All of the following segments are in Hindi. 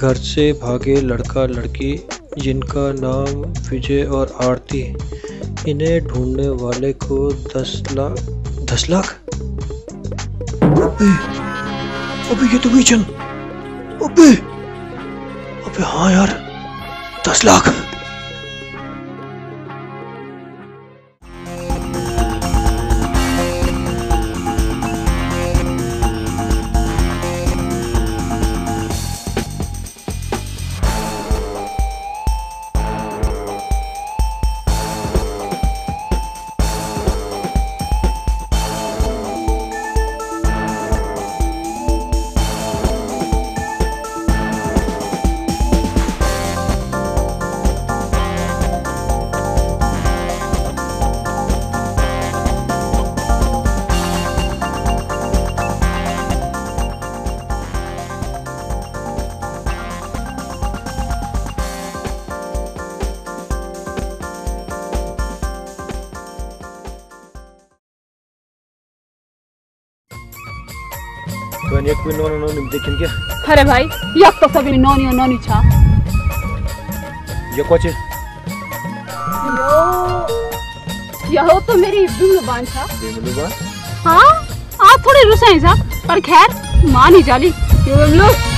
घर से भागे लड़का लड़की, जिनका नाम विजय और आरती इन्हें ढूँढने वाले को दस लाख दस लाख? अबे अबे, ये तो विजन अबे अबे हाँ यार, दस लाख। तो एक भी नोन नोन देखिन क्या अरे भाई यक तो सभी नौनी और नौनी छा ये कुछ यहो तो मेरी ज़ुबान छा बेमलुबा हाँ आप थोड़े रुसाई जा पर खैर मानी जाली क्यों लोग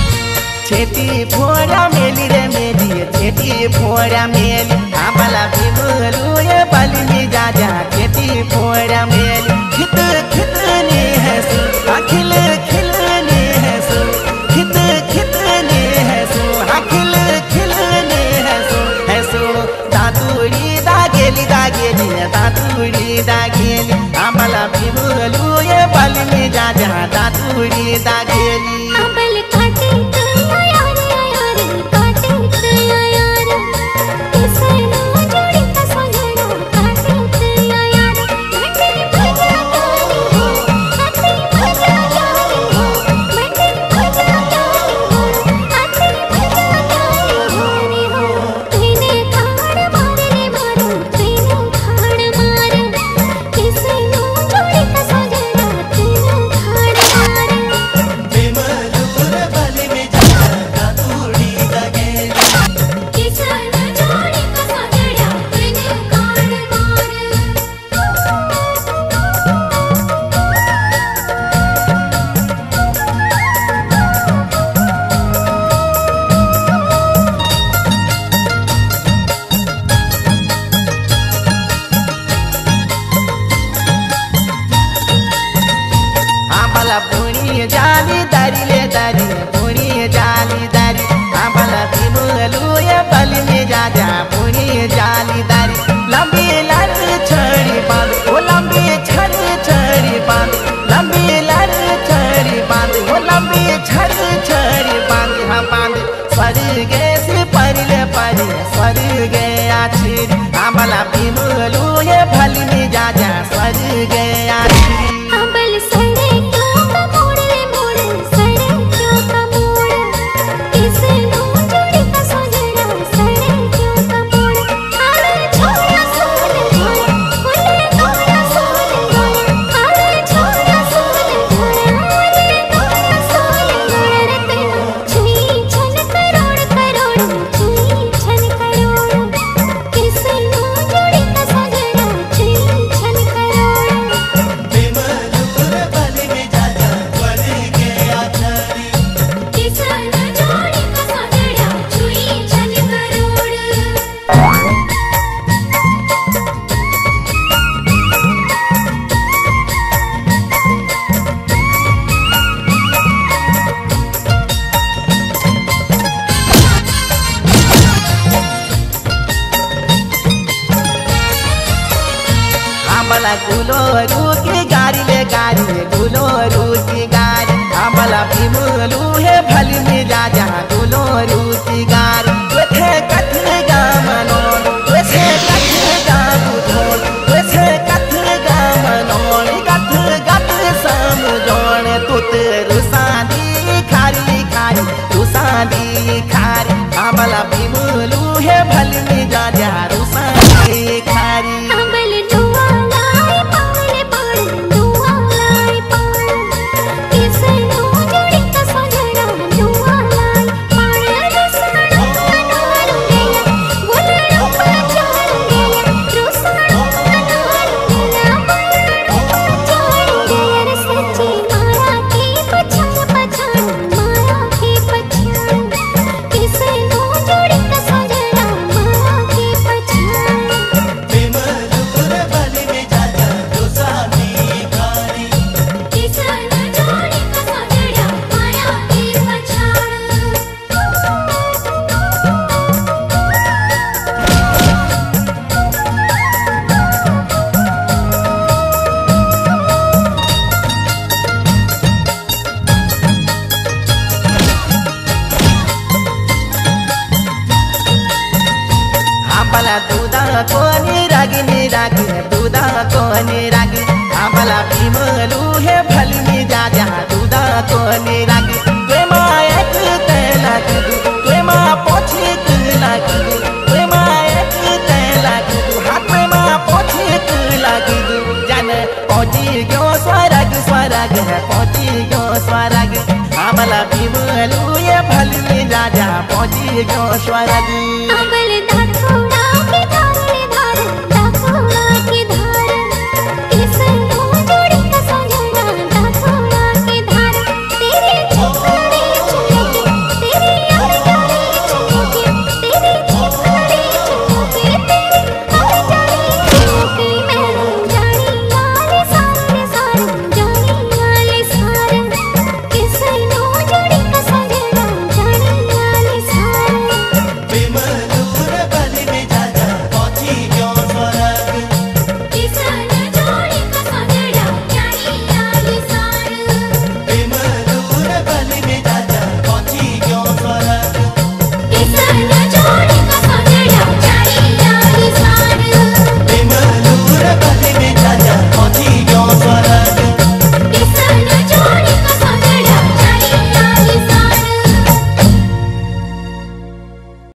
छेती फोड़ा मेली रे मेली छेती फोड़ा मेली आमला भीमलू ये बलि में जा जा छेती फोड़ा मेली बलि में जा जा दातुड़ी दागेली दारी पुणी जाली दारी। आम्हाला पिमुलू ये बली में जा जा पुणी जाली दारी। लंबी लर छड़ी बाँध, ओ लंबी छड़ छड़ी बाँध। लंबी लर छड़ी बाँध, ओ लंबी छड़ छड़ी बाँध। हम बाँध, स्वर्गे से परिले परी, स्वर्गे आछिरी। आम्हाला पिमुलू ये भली में जा आम्हाला गुलोरू की गाडी ले गाडी गुलोरू की गाडी। भी भीमलू है भली में जा जा गुलो रू की गाडी। कथ कोणी रागिनी रागे दुधा कोणी रागे। आम्हाला भीमलू हे भलमी जा जा दुधा कोणी रागे। प्रेमा एक हात प्रेमा पोछिक लागू जान पहुँची स्वराग स्वराग है स्वराग। आम्हाला भीमलू ये भलमी जा जा पहुँची गयो स्वराग।